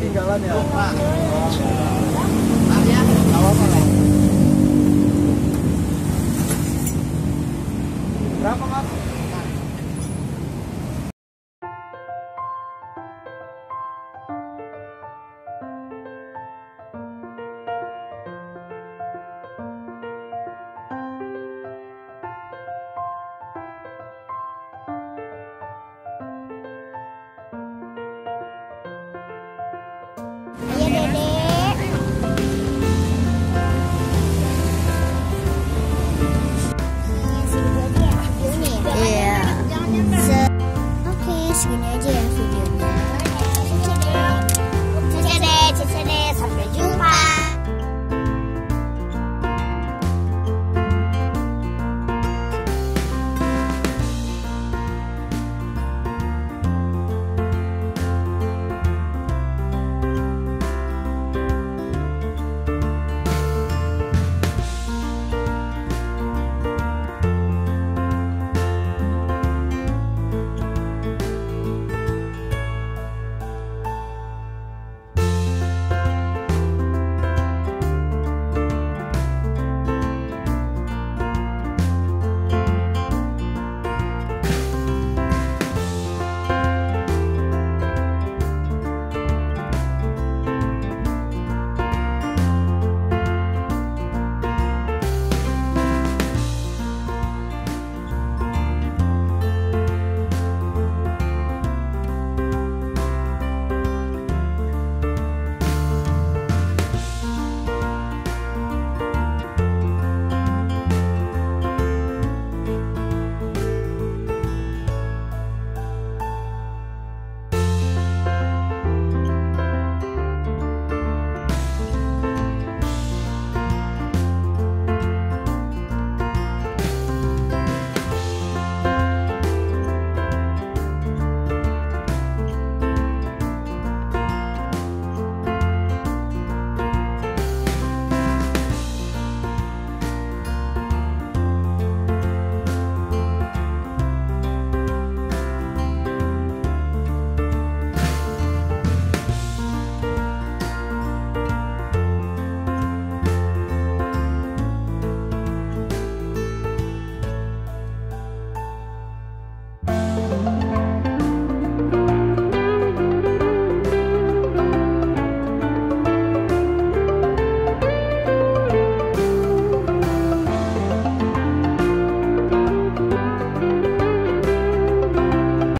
ketinggalan ya.